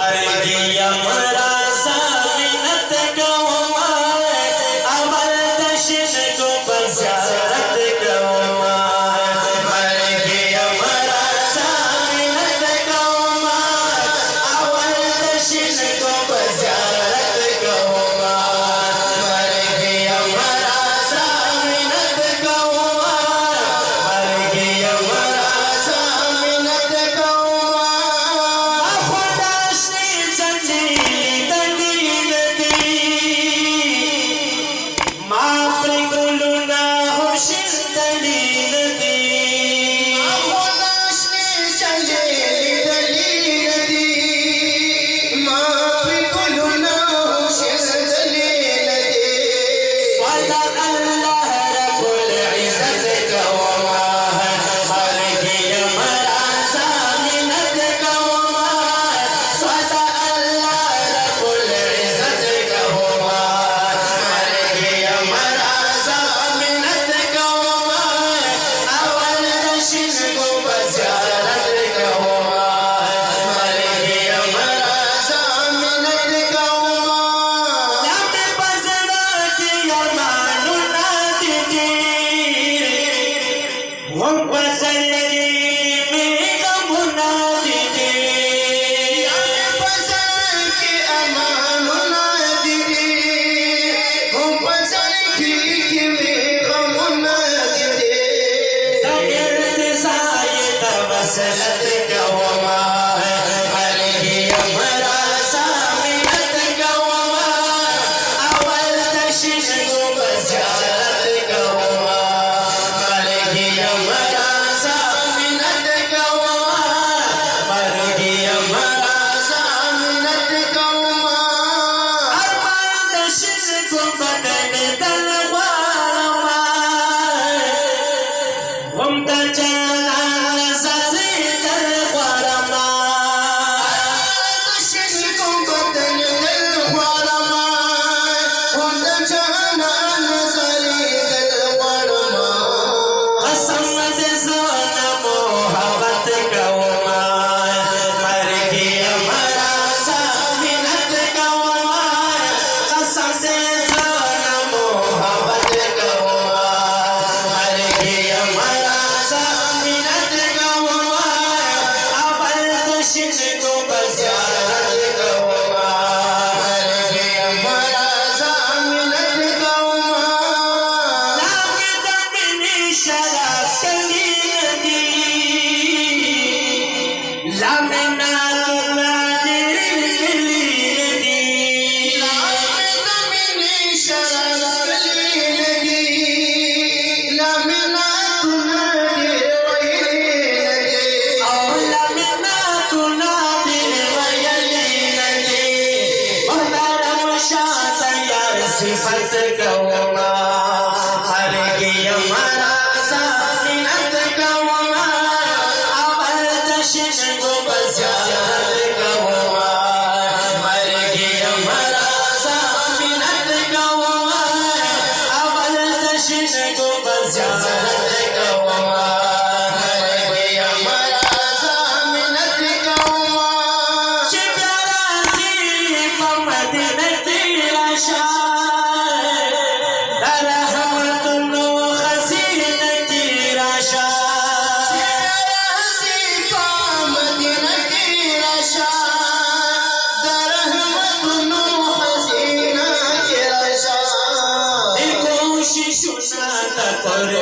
पर दिया मरा assim se perdão. Zara